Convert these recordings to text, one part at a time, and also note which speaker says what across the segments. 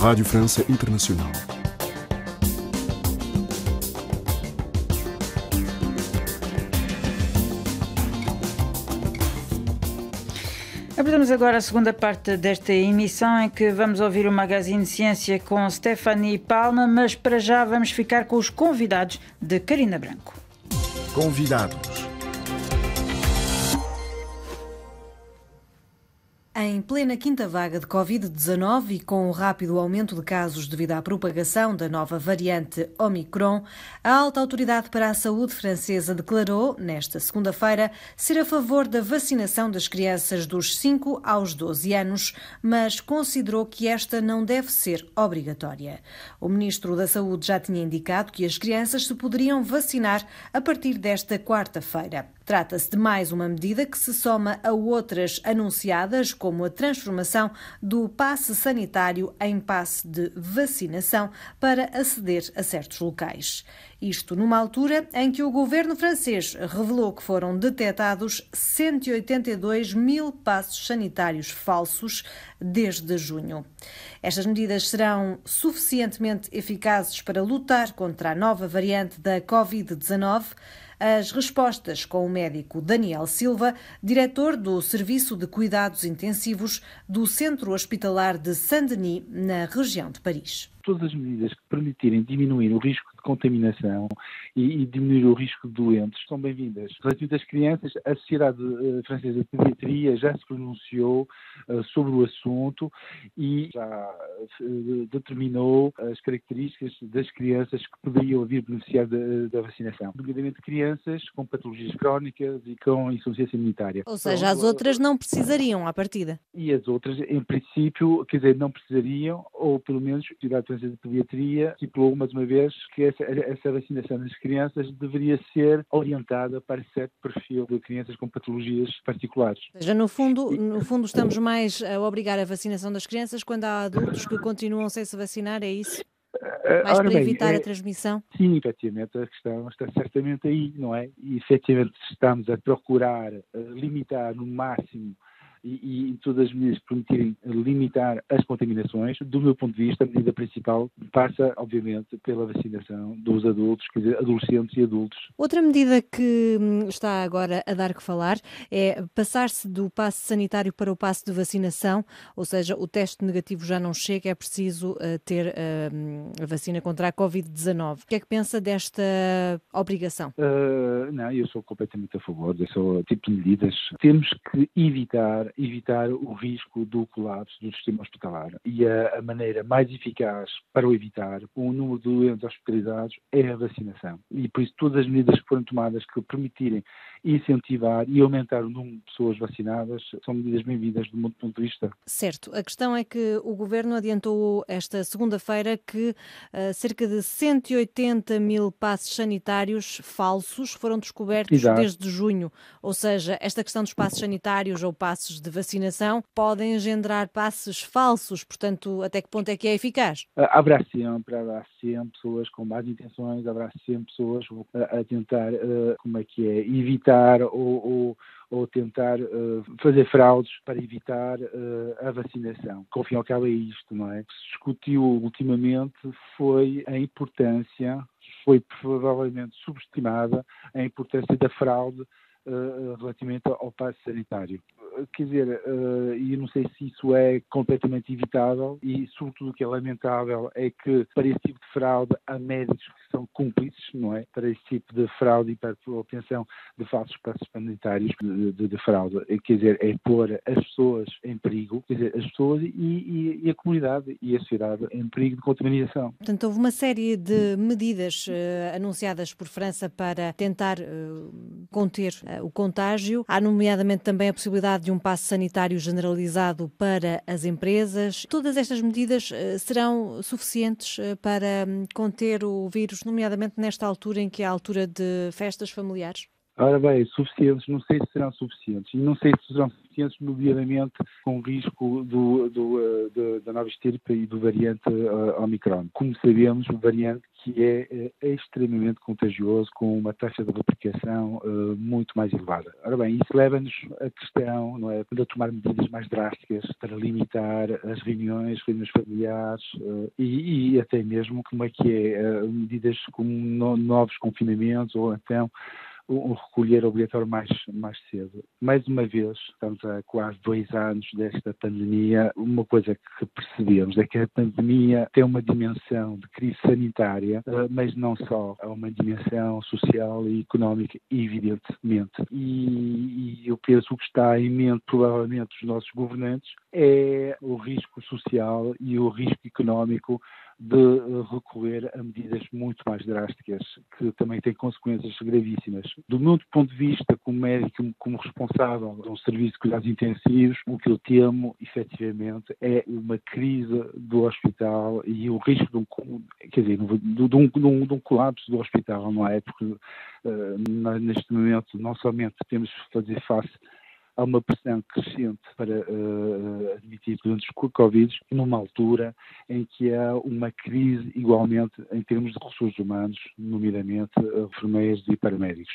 Speaker 1: Rádio França Internacional.
Speaker 2: Abordamos agora a segunda parte desta emissão em que vamos ouvir o Magazine Ciência com Stephanie Palma, mas para já vamos ficar com os convidados de Carina Branco.
Speaker 1: Convidados.
Speaker 3: Em plena quinta vaga de Covid-19 e com o rápido aumento de casos devido à propagação da nova variante Omicron, a alta autoridade para a saúde francesa declarou, nesta segunda-feira, ser a favor da vacinação das crianças dos 5 aos 12 anos, mas considerou que esta não deve ser obrigatória. O ministro da Saúde já tinha indicado que as crianças se poderiam vacinar a partir desta quarta-feira. Trata-se de mais uma medida que se soma a outras anunciadas, como a transformação do passe sanitário em passe de vacinação para aceder a certos locais. Isto numa altura em que o governo francês revelou que foram detectados 182 mil passos sanitários falsos desde junho. Estas medidas serão suficientemente eficazes para lutar contra a nova variante da Covid-19 as respostas com o médico Daniel Silva, diretor do Serviço de Cuidados Intensivos do Centro Hospitalar de Saint-Denis, na região de Paris
Speaker 4: todas as medidas que permitirem diminuir o risco de contaminação e, e diminuir o risco de doentes são bem-vindas. Relativamente às crianças, a Sociedade uh, Francesa de Pediatria já se pronunciou uh, sobre o assunto e já uh, determinou as características das crianças que poderiam vir beneficiar da, da vacinação, nomeadamente crianças com patologias crónicas e com insuficiência imunitária.
Speaker 3: Ou seja, as outras não precisariam à partida.
Speaker 4: E as outras, em princípio, quer dizer, não precisariam, ou pelo menos a Sociedade de Pediatria estipulou mais uma vez que essa, essa, vacinação das crianças deveria ser orientada para certo perfil de crianças com patologias particulares.
Speaker 3: Ou seja, no fundo, no fundo estamos mais a obrigar a vacinação das crianças quando há adultos que continuam sem se vacinar, é isso? Eh, mais Ora para evitar a transmissão?
Speaker 4: Sim, efetivamente, a questão está certamente aí, não é? E efetivamente estamos a procurar uh, limitar no máximo e, e todas as medidas que permitirem limitar as contaminações, do meu ponto de vista, a medida principal passa, obviamente, pela vacinação dos adultos, quer dizer, adolescentes e adultos.
Speaker 3: Outra medida que hum, está agora a dar que falar é passar-se do passe sanitário para o passe de vacinação, ou seja, o teste negativo já não chega, é preciso uh, ter uh, a vacina contra a Covid-19. O que é que pensa desta obrigação?
Speaker 4: Uh, não, eu sou completamente a favor desse tipo de medidas. Temos que evitar evitar o risco do colapso do sistema hospitalar. E a, a maneira mais eficaz para o evitar, com o número de doentes hospitalizados, é a vacinação. E por isso todas as medidas que foram tomadas que permitirem incentivar e aumentar o número de pessoas vacinadas são medidas bem-vindas do meu ponto de vista.
Speaker 3: Certo. A questão é que o Governo adiantou esta segunda-feira que uh, cerca de 180 mil passos sanitários falsos foram descobertos Exato. desde junho. Ou seja, esta questão dos passos sanitários ou passos de vacinação podem engendrar passos falsos, portanto, até que ponto é que é eficaz?
Speaker 4: Ah, haverá sempre, haverá sempre pessoas com más intenções, haverá sempre pessoas a, a tentar, uh, como é que é, evitar ou, ou ou tentar fazer fraudes para evitar a vacinação. Que ao fim e ao cabo é isto, não é? O que se discutiu ultimamente foi a importância, foi provavelmente subestimada a importância da fraude relativamente ao passe sanitário quer dizer, uh, e não sei se isso é completamente evitável e, sobretudo, o que é lamentável é que, para esse tipo de fraude, há médicos que são cúmplices, não é? Para esse tipo de fraude e para a obtenção de falsos passos sanitários de, de, de, fraude. Quer dizer, é pôr as pessoas em perigo, quer dizer, as pessoas e, e, e a comunidade e a sociedade em perigo de contaminação.
Speaker 3: Portanto, houve uma série de medidas uh, anunciadas por França para tentar uh, conter o contágio. Há, nomeadamente, também a possibilidade de de um passo sanitário generalizado para as empresas. Todas estas medidas eh, serão suficientes eh, para hum, conter o vírus, nomeadamente nesta altura em que é a altura de festas familiares?
Speaker 4: Ora bem, suficientes, não sei se serão suficientes. Não sei se serão pacientes, nomeadamente com risco do, do, do, da nova estirpe e do variante uh, Omicron. Como sabemos, o variante que é, é, extremamente contagioso, com uma taxa de replicação uh, muito mais elevada. Ora bem, isso leva-nos a questão não é, de tomar medidas mais drásticas para limitar as reuniões, reuniões familiares uh, e, e, até mesmo como é que é, medidas como no, novos confinamentos ou então um recolher obrigatório mais, mais cedo. Mais uma vez, estamos há quase dois anos desta pandemia, uma coisa que percebemos é que a pandemia tem uma dimensão de crise sanitária, eh, mas não só, há uma dimensão social e económica, evidentemente. E, e eu penso que está em mente, provavelmente, os nossos governantes é o risco social e o risco económico de eh, recorrer a medidas muito mais drásticas, que também têm consequências gravíssimas. Do meu ponto de vista, como médico, como responsável de um serviço de cuidados intensivos, o que eu temo, efetivamente, é uma crise do hospital e o risco de um, quer dizer, de um, de um, de um colapso do hospital, não é? Porque uh, neste momento não somente temos que fazer face há uma pressão crescente para uh, admitir doentes com Covid numa altura em que há uma crise igualmente em termos de recursos humanos, nomeadamente enfermeiros e paramédicos.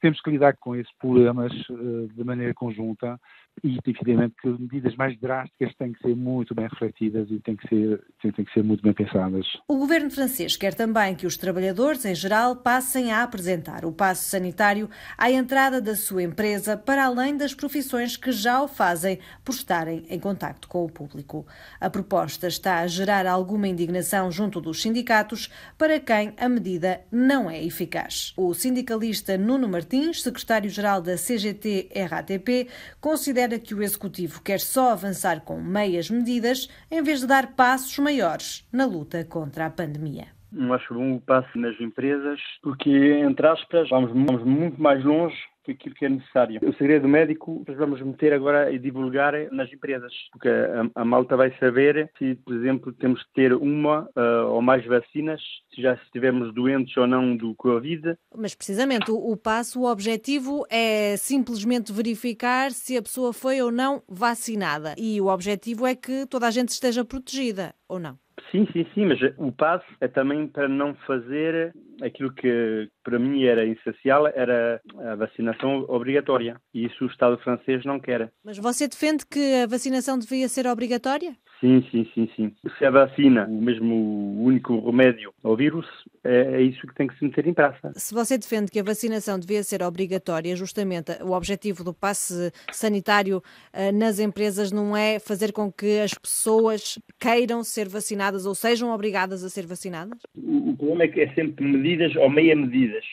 Speaker 4: Temos que lidar com esses problemas uh, de maneira conjunta e, evidentemente, que medidas mais drásticas têm que ser muito bem refletidas e têm que ser, têm, que ser muito bem pensadas.
Speaker 3: O governo francês quer também que os trabalhadores, em geral, passem a apresentar o passo sanitário à entrada da sua empresa, para além das profissões que já o fazem por estarem em contacto com o público. A proposta está a gerar alguma indignação junto dos sindicatos, para quem a medida não é eficaz. O sindicalista Nuno Martins, secretário-geral da CGT-RATP, considera considera que o Executivo quer só avançar com meias medidas em vez de dar passos maiores na luta contra a pandemia.
Speaker 5: Acho bom o passo nas empresas, porque, entre aspas, vamos, vamos muito mais longe aquilo que é necessário. O segredo médico nós vamos meter agora e divulgar nas empresas, porque a, a, malta vai saber se, por exemplo, temos de ter uma uh, ou mais vacinas, se já estivermos doentes ou não do Covid.
Speaker 3: Mas precisamente o, o passo, o objetivo é simplesmente verificar se a pessoa foi ou não vacinada. E o objetivo é que toda a gente esteja protegida, ou não?
Speaker 5: Sim, sim, sim, mas o passo é também para não fazer aquilo que para mim era essencial, era a vacinação obrigatória. E isso o Estado francês não quer.
Speaker 3: Mas você defende que a vacinação devia ser obrigatória?
Speaker 5: Sim, sim, sim, sim. Se a vacina, o mesmo único remédio ao vírus, é, é, isso que tem que se meter em praça.
Speaker 3: Se você defende que a vacinação devia ser obrigatória, justamente o objetivo do passe sanitário uh, nas empresas não é fazer com que as pessoas queiram ser vacinadas ou sejam obrigadas a ser vacinadas?
Speaker 5: O, o problema é que é sempre medidas ou meia medidas.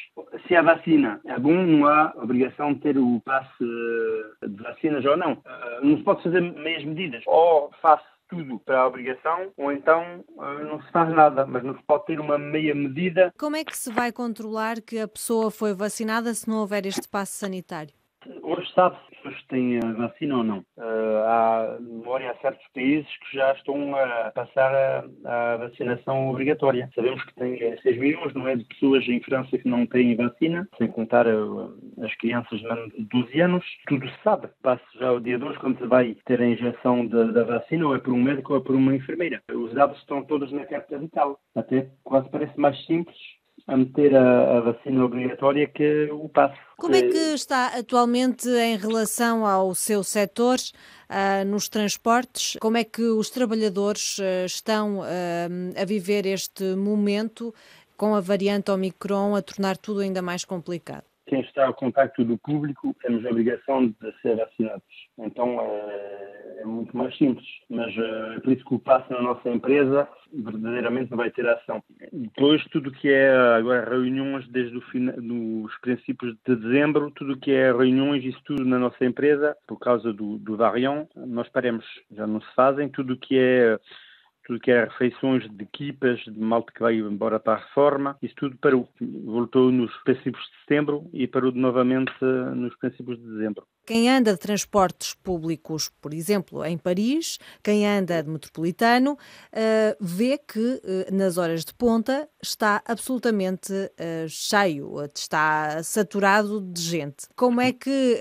Speaker 5: Se a vacina é bom, não há obrigação de ter o passe de vacinas ou não. Uh, não se pode fazer meias medidas. Ou faço tudo para a obrigação, ou então uh, não se faz nada, mas não se pode ter uma meia medida.
Speaker 3: Como é que se vai controlar que a pessoa foi vacinada se não houver este passo sanitário?
Speaker 5: Hoje sabe-se pessoas têm a vacina ou não. Uh, há memória há certos países que já estão a passar a, a, vacinação obrigatória. Sabemos que tem 6 é, milhões, não é, de pessoas em França que não têm vacina, sem contar uh, as crianças de 12 anos. Tudo se sabe. Passa já o dia 2 quando se vai ter a injeção da, da, vacina, ou é por um médico ou é por uma enfermeira. Os dados estão todos na carta vital. Até quase parece mais simples a meter a, a, vacina obrigatória que o passe.
Speaker 3: Como é que está atualmente em relação ao seu setor uh, nos transportes? Como é que os trabalhadores uh, estão uh, a viver este momento com a variante Omicron a tornar tudo ainda mais complicado?
Speaker 5: Quem está ao contacto do público temos a obrigação de ser vacinados. Então é, é muito mais simples. Mas é por isso que o passo na nossa empresa verdadeiramente vai ter ação. Depois, tudo que é agora reuniões desde o fina, princípios de dezembro, tudo que é reuniões, isso tudo na nossa empresa, por causa do, do variant, nós paremos, já não se fazem. Tudo que é tudo que é refeições de equipas, de malta que vai embora para a reforma, isso tudo parou. Voltou nos princípios de setembro e parou novamente nos princípios de dezembro.
Speaker 3: Quem anda de transportes públicos, por exemplo, em Paris, quem anda de metropolitano, uh, vê que uh, nas horas de ponta está absolutamente uh, cheio, está saturado de gente. Como é que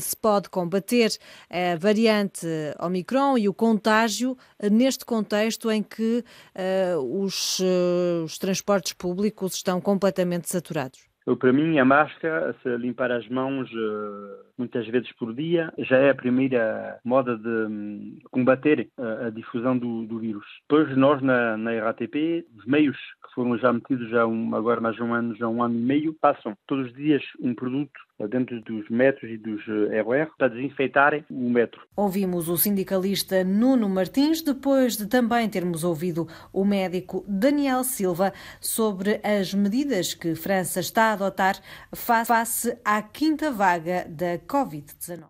Speaker 3: se pode combater a variante Omicron e o contágio neste contexto em que os, os transportes públicos estão completamente saturados?
Speaker 5: para mim, a máscara, se limpar as mãos muitas vezes por dia, já é a primeira moda de um, combater a, difusão do, do, vírus. Depois, nós na, na RATP, os meios que foram já metidos já um, agora mais um ano, já um ano e meio, passam todos os dias um produto dentro dos metros e dos RR eh, para desinfeitarem o metro.
Speaker 3: Ouvimos o sindicalista Nuno Martins, depois de também termos ouvido o médico Daniel Silva sobre as medidas que França está a adotar face à quinta vaga da Covid-19.